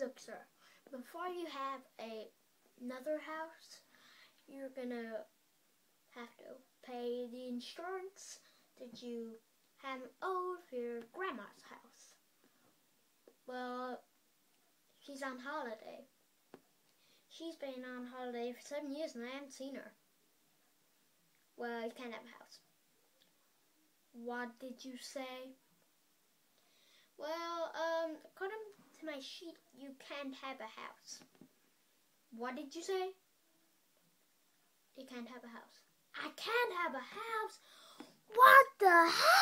Look, sir, before you have a, another house, you're gonna have to pay the insurance that you have owed for your grandma's house. Well, she's on holiday. She's been on holiday for seven years and I haven't seen her. Well, you can't have a house. What did you say? Well, um, according to my you can't have a house. What did you say? You can't have a house. I can't have a house? What the little...